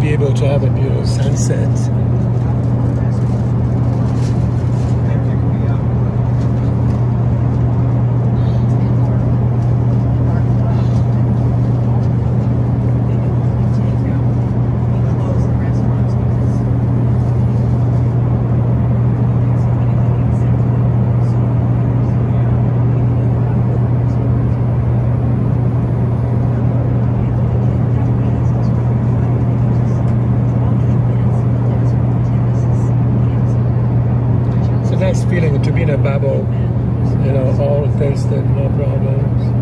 be able to have a beautiful sunset. It's a nice feeling to be in a bubble, you know, all tasted, no problems.